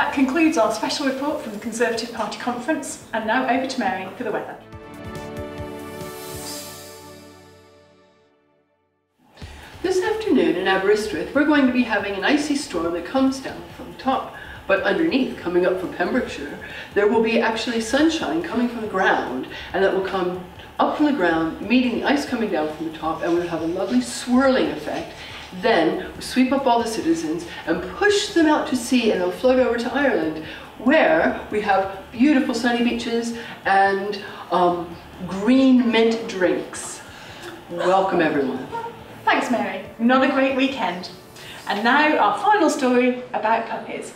That concludes our special report from the Conservative Party conference and now over to Mary for the weather. This afternoon in Aberystwyth, we're going to be having an icy storm that comes down from the top. But underneath, coming up from Pembrokeshire, there will be actually sunshine coming from the ground, and that will come up from the ground, meeting the ice coming down from the top, and we'll have a lovely swirling effect. Then we sweep up all the citizens and push them out to sea, and they'll float over to Ireland, where we have beautiful sunny beaches and um, green mint drinks. Welcome everyone. Thanks Mary, another great weekend. And now our final story about puppies.